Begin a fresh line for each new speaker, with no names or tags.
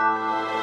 Música